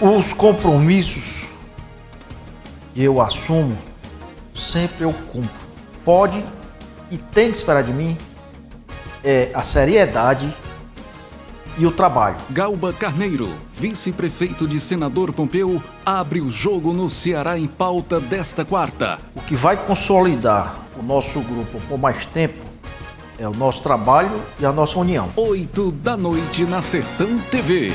Os compromissos que eu assumo, sempre eu cumpro. Pode e tem que esperar de mim é a seriedade e o trabalho. Galba Carneiro, vice-prefeito de Senador Pompeu, abre o jogo no Ceará em pauta desta quarta. O que vai consolidar o nosso grupo por mais tempo é o nosso trabalho e a nossa união. Oito da noite na Sertão TV.